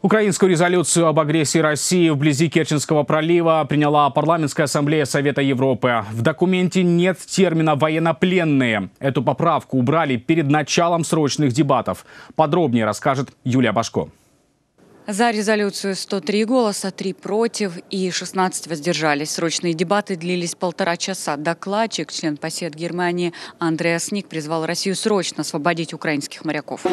Украинскую резолюцию об агрессии России вблизи Керченского пролива приняла Парламентская ассамблея Совета Европы. В документе нет термина «военнопленные». Эту поправку убрали перед началом срочных дебатов. Подробнее расскажет Юлия Башко. За резолюцию 103 голоса, 3 против и 16 воздержались. Срочные дебаты длились полтора часа. Докладчик, член посед Германии Андреас Ник призвал Россию срочно освободить украинских моряков.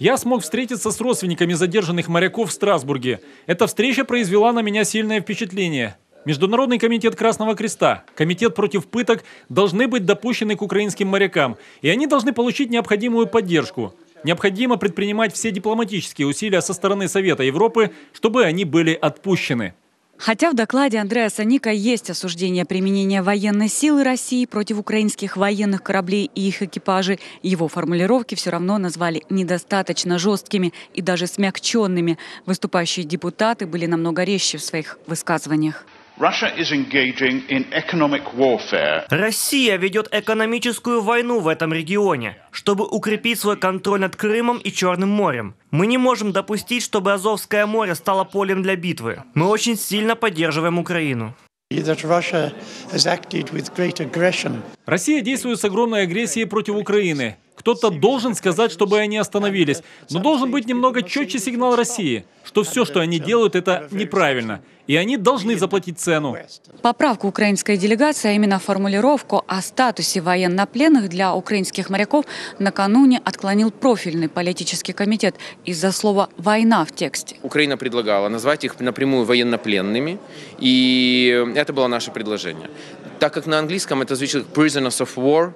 Я смог встретиться с родственниками задержанных моряков в Страсбурге. Эта встреча произвела на меня сильное впечатление. Международный комитет Красного Креста, комитет против пыток должны быть допущены к украинским морякам, и они должны получить необходимую поддержку. Необходимо предпринимать все дипломатические усилия со стороны Совета Европы, чтобы они были отпущены. Хотя в докладе Андрея Саника есть осуждение применения военной силы России против украинских военных кораблей и их экипажей, его формулировки все равно назвали недостаточно жесткими и даже смягченными. Выступающие депутаты были намного резче в своих высказываниях. Россия ведет экономическую войну в этом регионе, чтобы укрепить свой контроль над Крымом и Черным морем. Мы не можем допустить, чтобы Азовское море стало полем для битвы. Мы очень сильно поддерживаем Украину. Россия действует с огромной агрессией против Украины. Кто-то должен сказать, чтобы они остановились. Но должен быть немного четче сигнал России, что все, что они делают, это неправильно. И они должны заплатить цену. Поправку украинской делегации, а именно формулировку о статусе военнопленных для украинских моряков, накануне отклонил профильный политический комитет из-за слова «война» в тексте. Украина предлагала назвать их напрямую военнопленными, и это было наше предложение. Так как на английском это звучит «prisoners of war»,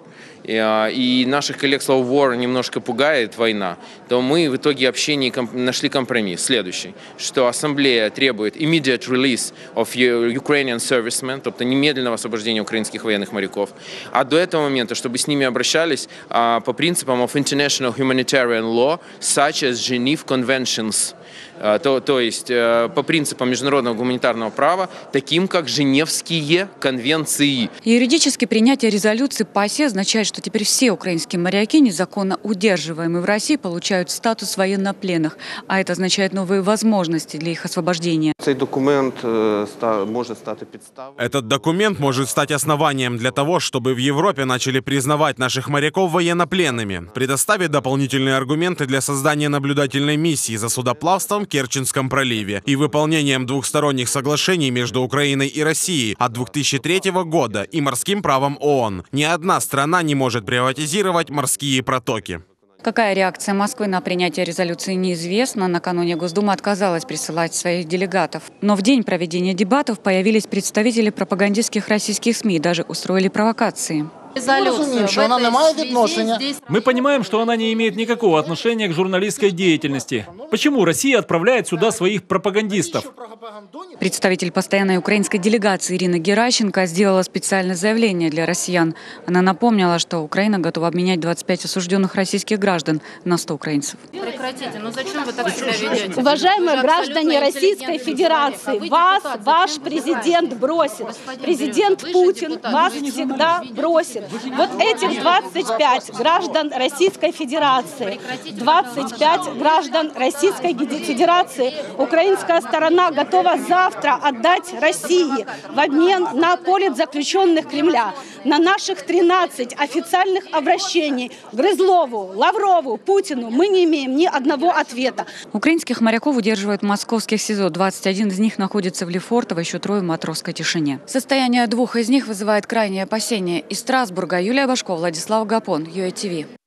а, и наших коллег слово war немножко пугает война, то мы в итоге общения нашли компромисс следующий, что Ассамблея требует immediate release of Ukrainian servicemen, тобто немедленного освобождения украинских военных моряков, а до этого момента, чтобы с ними обращались а, по принципам of international humanitarian law, such as Geneva Conventions, а, то, то есть э, по принципам международного гуманитарного права, таким как Женевские конвенции. Юридически принятие резолюции ПАСЕ означает, что теперь все украинские моряки, незаконно удерживаемые в России, получают статус военнопленных, а это означает новые возможности для их освобождения. Этот документ может стать Этот документ может стать основанием для того, чтобы в Европе начали признавать наших моряков военнопленными, предоставить дополнительные аргументы для создания наблюдательной миссии за судоплавством в Керченском проливе и выполнением двухсторонних соглашений между Украиной и Россией от 2003 года и морским правом ООН. Ни одна страна не может приватизировать морские протоки. Какая реакция Москвы на принятие резолюции неизвестна. Накануне Госдума отказалась присылать своих делегатов. Но в день проведения дебатов появились представители пропагандистских российских СМИ и даже устроили провокации. Мы понимаем, что она не имеет никакого отношения к журналистской деятельности. Почему Россия отправляет сюда своих пропагандистов? Представитель постоянной украинской делегации Ирина Геращенко сделала специальное заявление для россиян. Она напомнила, что Украина готова обменять 25 осужденных российских граждан на 100 украинцев. Прекратите, ну зачем вы так себя ведете? Уважаемые граждане Российской Федерации, вас ваш президент бросит. Президент Путин вас всегда бросит. Вот этих 25 граждан Российской Федерации, 25 граждан Российской Федерации украинская сторона готова завтра отдать России в обмен на политзаключенных Кремля, на наших 13 официальных обращений Грызлову, Лаврову, Путину мы не имеем ни одного ответа. Украинских моряков удерживают московских СИЗО. 21 из них находится в Лефортово, еще трое в матросской тишине. Состояние двух из них вызывает крайнее опасение. Из Страсбурга Юлия Башко, Владислав Гапон, ЮАТВ.